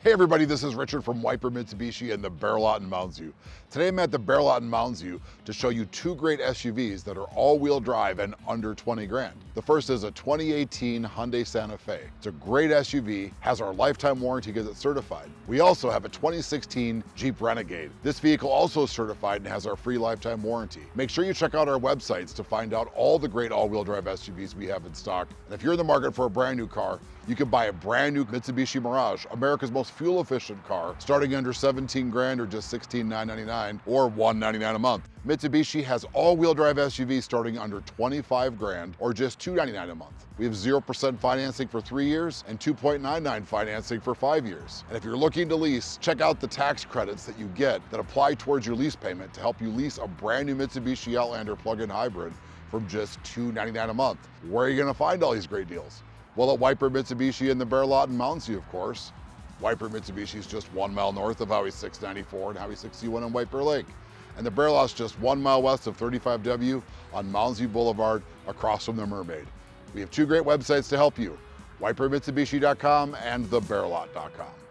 Hey everybody, this is Richard from White Bear Mitsubishi and the Bear Lot in Mounds View. Today I'm at the Bear Lot in Mounds View to show you two great SUVs that are all-wheel drive and under 20 grand. The first is a 2018 Hyundai Santa Fe. It's a great SUV, has our lifetime warranty because it's certified. We also have a 2016 Jeep Renegade. This vehicle also is certified and has our free lifetime warranty. Make sure you check out our websites to find out all the great all-wheel drive SUVs we have in stock. And if you're in the market for a brand new car, you can buy a brand new Mitsubishi Mirage, America's most fuel efficient car, starting under 17 grand or just 16,999 or 199 a month. Mitsubishi has all-wheel drive SUVs starting under 25 grand or just 299 a month. We have 0% financing for three years and 2.99 financing for five years. And if you're looking to lease, check out the tax credits that you get that apply towards your lease payment to help you lease a brand new Mitsubishi Outlander plug-in hybrid from just 299 a month. Where are you gonna find all these great deals? Well, at White Bear Mitsubishi in the Bear Lot in Mounds View, of course. White Bear Mitsubishi is just one mile north of Highway 694 and Highway 61 in White Bear Lake. And the Bear Lot's just one mile west of 35W on Mounds View Boulevard across from the Mermaid. We have two great websites to help you, whitebearmitsubishi.com and thebearlot.com.